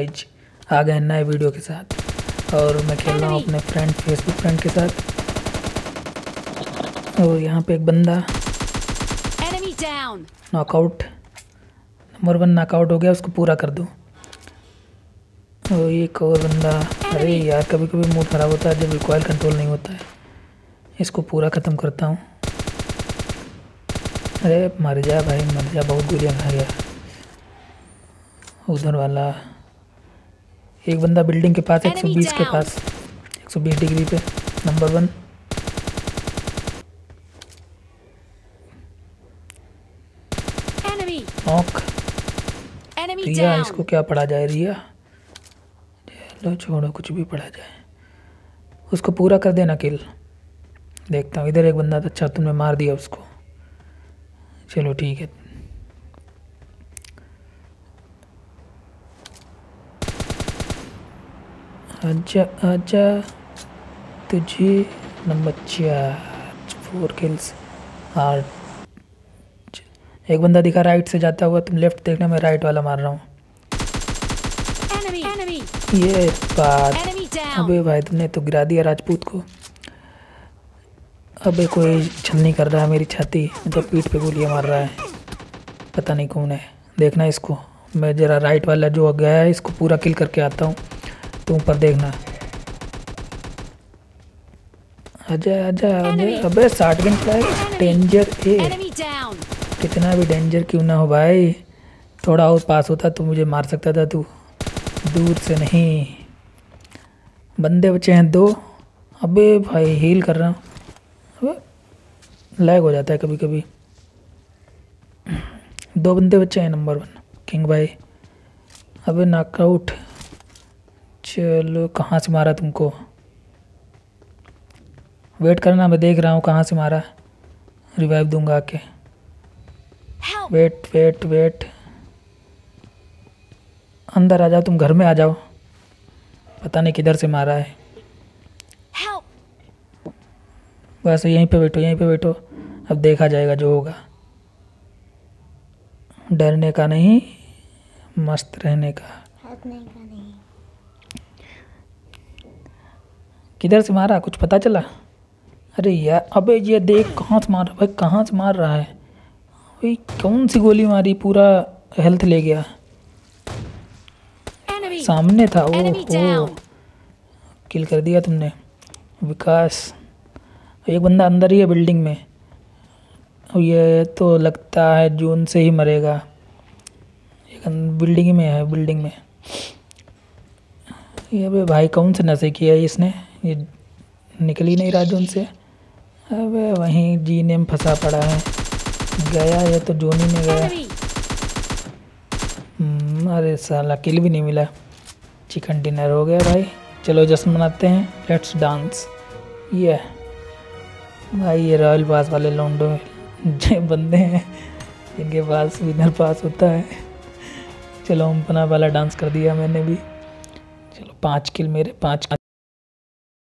Guys आ गए नए video के साथ। और मैं खेल रहा हूँ अपने फ्रेंड फेसबुक फ्रेंड के साथ। और यहाँ पे एक बंदा. नॉकआउट नंबर वन नॉकआउट हो गया उसको पूरा कर दो। और एक और बंदा। अरे यार कभी कभी मूड ख़राब होता है जब रिकॉयल कंट्रोल नहीं होता है। इसको पूरा ख़त्म करता हूँ। अरे मर जा भाई मर जा बहुत गोलियाँ खा गया। उधर वाला। एक बंदा बिल्डिंग के पास Enemy 120 के. पास। 120 डिग्री पे नंबर वन। नॉक। रिया. इसको क्या पढ़ा जाए रिया? चलो छोड़ो कुछ भी पढ़ा जाए। उसको पूरा कर देना किल देखता हूँ इधर एक बंदा था अच्छा तुमने मार दिया उसको। चलो ठीक है। आजा आजा। तुझे नंबर चार फोर किल्स आठ एक बंदा दिखा राइट से जाता हुआ तुम लेफ़्ट देखना मैं राइट वाला मार रहा हूँ. ये बात. अबे भाई तुमने तो गिरा दिया राजपूत को। अबे कोई छलनी कर रहा है मेरी छाती मतलब पीठ पे गोलियाँ मार रहा है। पता नहीं कौन है। देखना इसको। मैं जरा राइट वाला जो गया है इसको पूरा किल करके आता हूँ। तुम ऊपर देखना। आजा आजा आजा। अबे साठ गन फ्लैग डेंजर ए। कितना भी डेंजर क्यों ना हो भाई। थोड़ा और पास होता तो मुझे मार सकता था तू। दूर से नहीं। बंदे बचे हैं दो। अबे भाई हील कर रहा हूँ। अबे लैग हो जाता है कभी कभी दो बंदे बचे हैं नंबर वन किंग भाई। अबे नॉकआउट चलो कहाँ से मारा तुमको? वेट करना मैं देख रहा हूँ कहाँ से मारा। रिवाइव दूँगा आके। वेट वेट वेट अंदर आ जाओ तुम घर में आ जाओ। पता नहीं किधर से मारा है. बस यहीं पे बैठो यहीं पे बैठो। अब देखा जाएगा जो होगा। डरने का नहीं मस्त रहने का। किधर से मारा? कुछ पता चला? अरे यार अबे ये देख कहाँ से मार? भाई कहाँ से मार रहा है? भाई कौन सी गोली मारी? पूरा हेल्थ ले गया। Enemy. सामने था ओ Enemy किल कर दिया तुमने। विकास। एक बंदा अंदर ही है बिल्डिंग में। ये तो लगता है जून से ही मरेगा। एक अं- बिल्डिंग में है बिल्डिंग में। ये भाई कौन से नशे किया है इसने? ये निकल ही नहीं रहा जून से अबे वहीं जीने में फंसा पड़ा है। गया ये तो जून ही में गया। हम्म, अरे साला किल भी नहीं मिला। चिकन डिनर हो गया भाई। चलो जश्न मनाते हैं। लेट्स डांस ये। भाई ये रॉयल पास वाले लोंडो जो बंदे हैं। इनके पास विनर पास होता है। चलो अपना वाला डांस कर दिया मैंने भी। चलो पाँच किल मेरे पाँच